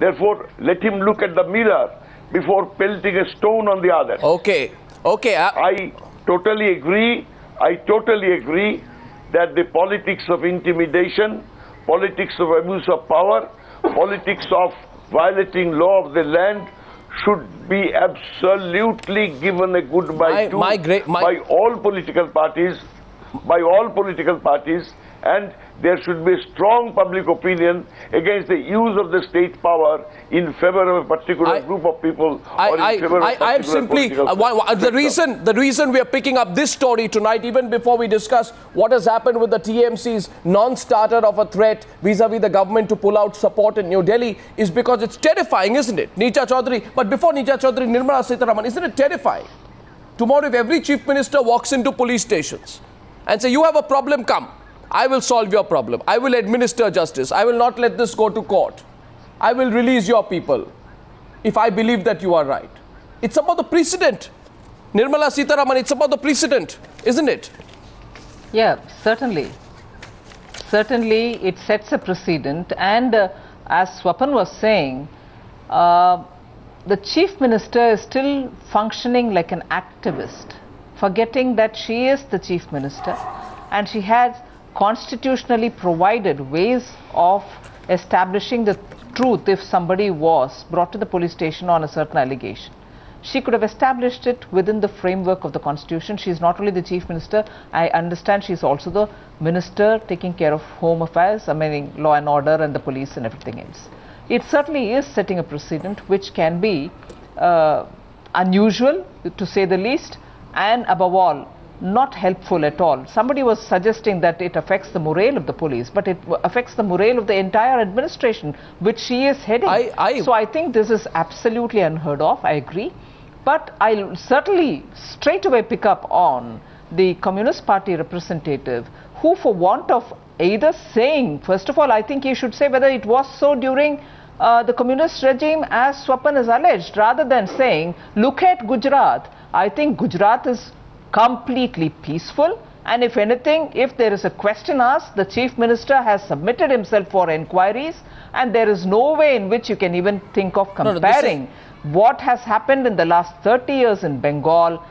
Therefore, let him look at the mirror before pelting a stone on the other. Okay. Okay. uh, I totally agree. I totally agree that the politics of intimidation, politics of abuse of power, politics of violating law of the land should be absolutely given a goodbye My- to my great- my- by all political parties, by all political parties, and there should be strong public opinion against the use of the state power in favor of a particular I- group of people I, or in I, favor of I, I am simply uh, the reason the reason we are picking up this story tonight, even before we discuss what has happened with the TMC's non-starter of a threat vis-a-vis the government to pull out support in New Delhi, is because it's terrifying, isn't it, Neerja Chowdhury? But before Neerja Chowdhury, Nirmala Sitharaman, isn't it terrifying? Tomorrow, if every chief minister walks into police stations and say, "You have a problem, come." I will solve your problem. I will administer justice. I will not let this go to court. I will release your people if I believe that you are right. It's about the precedent. Nirmala Sitharaman, it's about the precedent, isn't it? Yeah, certainly. Certainly, it sets a precedent. And uh, as Swapan was saying, uh, the chief minister is still functioning like an activist, forgetting that she is the chief minister and she has constitutionally provided ways of establishing the truth if somebody was brought to the police station on a certain allegation. She could have established it within the framework of the constitution. She is not only the chief minister, I understand she is also the minister taking care of home affairs, I mean law and order and the police and everything else. It certainly is setting a precedent which can be uh, unusual to say the least and above all not helpful at all. Somebody was suggesting that it affects the morale of the police, but it affects the morale of the entire administration, which she is heading. I- I- so I think this is absolutely unheard of. I agree. But I'll certainly straight away pick up on the Communist Party representative who, for want of either saying, first of all, I think he should say whether it was so during uh, the communist regime as Swapan is alleged, rather than saying, look at Gujarat. I think Gujarat is completely peaceful. And if anything, if there is a question asked, the chief minister has submitted himself for inquiries, and there is no way in which you can even think of no, this is- comparing what has happened in the last 30 years in Bengal,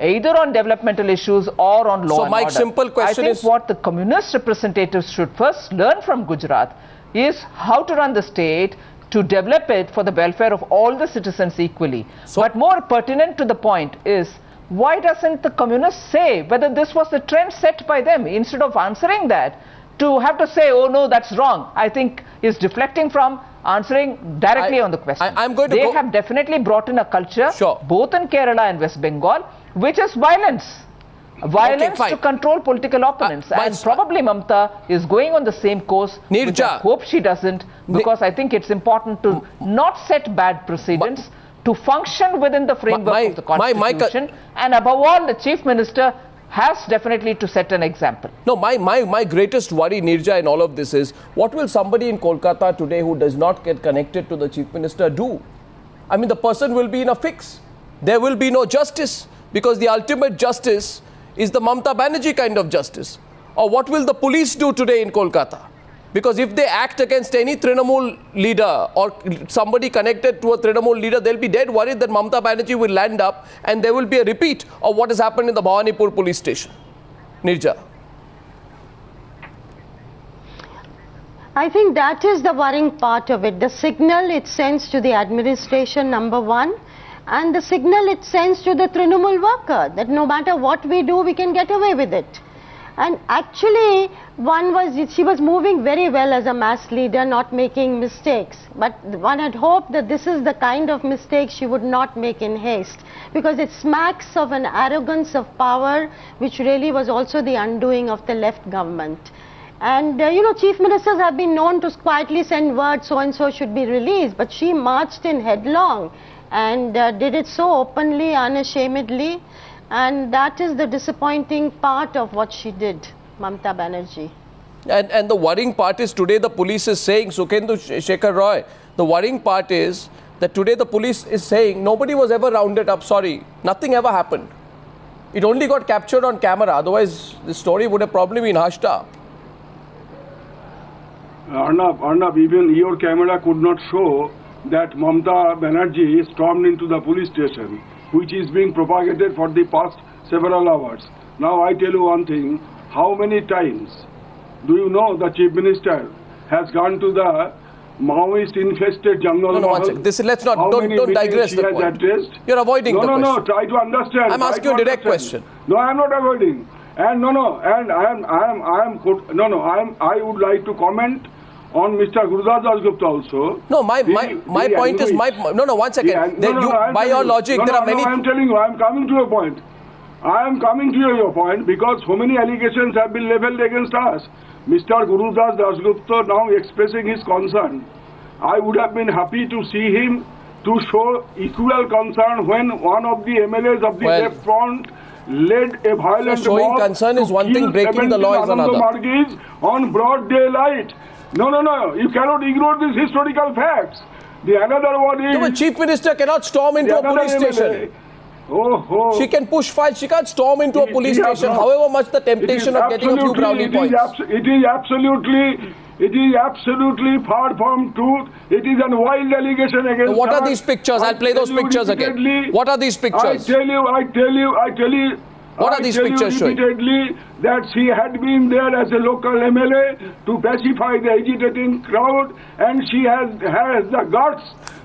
either on developmental issues or on law So and my order. simple question I think is- what the communist representatives should first learn from Gujarat is how to run the state to develop it for the welfare of all the citizens equally. So- but more pertinent to the point is why doesn't the communists say whether this was the trend set by them instead of answering that to have to say oh no that's wrong i think is deflecting from answering directly I- on the question I- I'm going to they have definitely brought in a culture Sure. both in kerala and west bengal which is violence violence fine. to control political opponents Uh, and probably mamta is going on the same course Neerja. I hope she doesn't because i think it's important to not set bad precedents to function within the framework my- of the my- my constitution and above all the chief minister has definitely to set an example No, my, my, my greatest worry, Neerja, in all of this is what will somebody in Kolkata today who does not get connected to the chief minister do? I mean, the person will be in a fix. There will be no justice because the ultimate justice is the Mamta Banerjee kind of justice. Or what will the police do today in Kolkata? Because if they act against any Trinamool leader or somebody connected to a Trinamool leader, they'll be dead worried that Mamta Banerjee will land up and there will be a repeat of what has happened in the Bhawanipur police station. Neerja. I think that is the worrying part of it. The signal it sends to the administration, number one, and the signal it sends to the Trinamool worker that no matter what we do, we can get away with it. And actually, one was she was moving very well as a mass leader, not making mistakes. But one had hoped that this is the kind of mistake she would not make in haste, because it smacks of an arrogance of power, which really was also the undoing of the left government. And uh, you know, chief ministers have been known to quietly send word so and so should be released, but she marched in headlong and uh, did it so openly, unashamedly, and that is the disappointing part of what she did, Mamta Banerjee. And, and the worrying part is today the police is saying, Sukhendu Sh- Shekar Roy, the worrying part is that today the police is saying nobody was ever rounded up, sorry, nothing ever happened. It only got captured on camera, otherwise the story would have probably been hushed up. Arnab, Arnab, even your camera could not show that Mamta Banerjee stormed into the police station, which is being propagated for the past several hours. Now I tell you one thing, how many times do you know the Chief Minister has gone to the Maoist infested jungle No, no, one second. This- is let's not- How don't- don't digress the point. addressed? You're avoiding no, the no, question. No, try to understand. I'm asking you a direct understand. question. No, I'm not avoiding. And no, no, and I am, I am, I am, no, no, I am, I would like to comment on Mr. Gurudas Dasgupta also. No, my, The- my, my the point is, my, no, no, one second. Yeah, There- you, I'm by your logic, No, there no, are many... No, I'm telling you, I'm coming to your point. I am coming to your point because so many allegations have been leveled against us. Mr. Gurudas Dasgupta now expressing his concern. I would have been happy to see him to show equal concern when one of the MLAs of the Well- left front led a violent So showing concern is one thing, breaking the law is another. Margis on broad daylight. No, no, no. You cannot ignore these historical facts. The another one is No, but Chief Minister cannot storm into a police station. Oh, oh. She can push files. She can't storm into a police station, not- however much the temptation of getting a few brownie it is points. abso- it is absolutely, it is absolutely far from truth. It is a wild allegation against What are these pictures? I'll play those pictures again. What are these pictures? I tell you, I tell you, I tell you. What are I these pictures showing? repeatedly that she had been there as a local MLA to pacify the agitating crowd, and she has has the guts.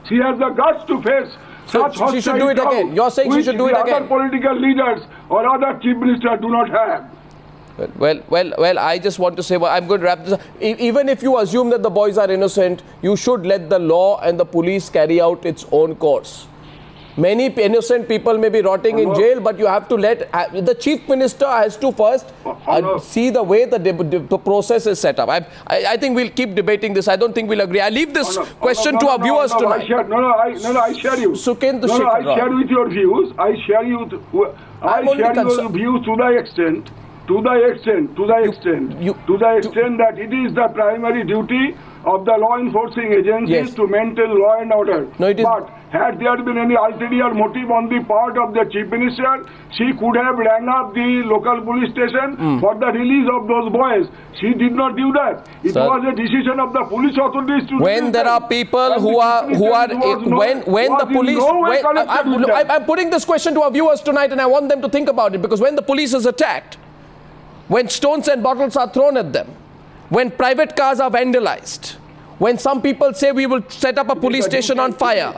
She has the guts to face. So such she should do it again. You're saying she should do it other political leaders or other chief ministers do not have. Well, well, well, well, I just want to say, well, I'm going to wrap this up. E- even if you assume that the boys are innocent, you should let the law and the police carry out its own course. Many innocent people may be rotting in jail, but you have to let uh, the chief minister has to first uh, see the way the, the, the process is set up. I, I, I think we'll keep debating this. I don't think we'll agree. I leave this Oh, no, question oh, no, to our no, viewers no, tonight. I share, no, no, I, no, no, I share you. Sukhendu no, no, I share with your views. I share you. To, I I'm share your views to the extent, to the extent, to the extent, you- to the extent that it is the primary duty of the law enforcing agencies Yes. to maintain law and order. No, it is- But had there been any ulterior motive on the part of the chief minister, she could have rang up the local police station Hmm. for the release of those boys. She did not do that. It Sir. was a decision of the police authorities to when there them. are people who are who are no- when when the police no when, connected I'm. I'm putting this question to our viewers tonight and I want them to think about it because when the police is attacked when stones and bottles are thrown at them when private cars are vandalized when some people say we will set up a police station on fire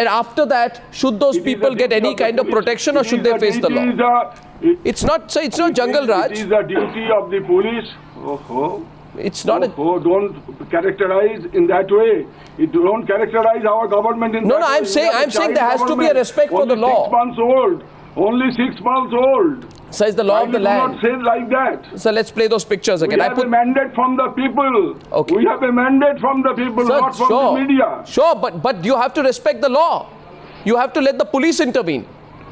and after that should those it people get any of kind of protection or It should they face the law the- it- it's not so it's not jungle raj It is the duty of the police. Oh, oh. it's not a, oh, oh, don't characterize in that way. It don't characterize our government in No, that no, way. I'm saying- a I'm saying there has to be a respect for the law. Six months old. Only six months old. Says the law of the land not say like that. so let's play those pictures We again i have put a mandate from the people. Okay. We have a mandate from the people, Sir, not from sure, the media. Sure, but but you have to respect the law. You have to let the police intervene.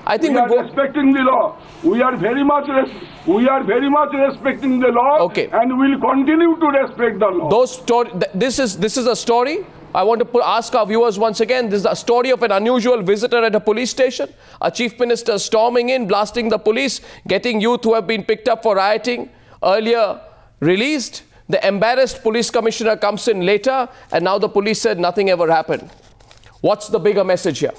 I think We we are go. respecting the law. We are very much res- we are very much respecting the law. Okay. And will continue to respect the law. Those story. th- This is this is a story. I want to ask our viewers once again. This is a story of an unusual visitor at a police station. A chief minister storming in, blasting the police, getting youth who have been picked up for rioting earlier released. The embarrassed police commissioner comes in later, and now the police said nothing ever happened. What's the bigger message here?